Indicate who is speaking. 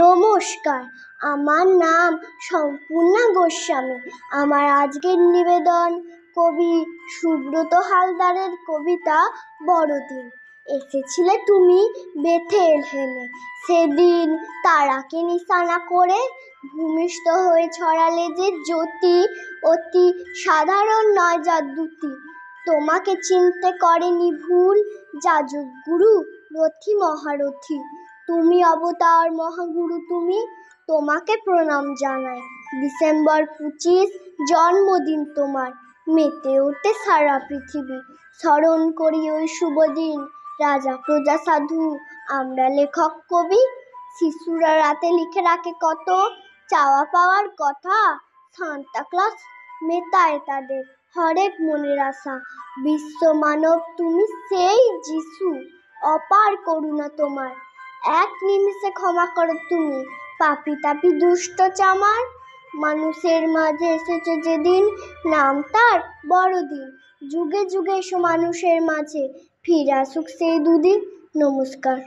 Speaker 1: নমস্কার। আমার নাম সম্পূর্ণা গোস্বামী। আমার আজকের নিবেদন কবি সুব্রত হালদারের কবিতা বড়দিন। এসেছিলে তুমি বেথেলহেমে সেদিন তারাকে নিশানা করে ভূমিষ্ঠ হয়ে ছড়ালে যে জ্যোতি, অতি সাধারণ নয় যা দুটি তোমাকে চিনতে করেনি ভুল, যাজক গুরু রথি মহারথী। তুমি অবতার মহাগুরু, তুমি তোমাকে প্রণাম জানাই। ডিসেম্বর পঁচিশ, জন্মদিন তোমার। মেতে ওঠে সারা পৃথিবী। স্মরণ করি ওই শুভ দিন। রাজা, প্রজা, সাধু, আমরা লেখক, কবি। শিশুরা রাতে লিখে রাখে কত? চাওয়া পাওয়ার কথা? সান্তা ক্লাস মেটায় তাদের। হরেক মনের আশা। বিশ্ব মানব তুমি সেই যিশু। অপার করুণা তোমার। এক নিমিষে ক্ষমা করো তুমি। পাপি তাপি দুষ্ট চামার, মানুষের মাঝে এসেছে যেদিন নাম তার বড়দিন। যুগে যুগে এসো মানুষের মাঝে, ফিরে আসুক সেই দুদিন। নমস্কার।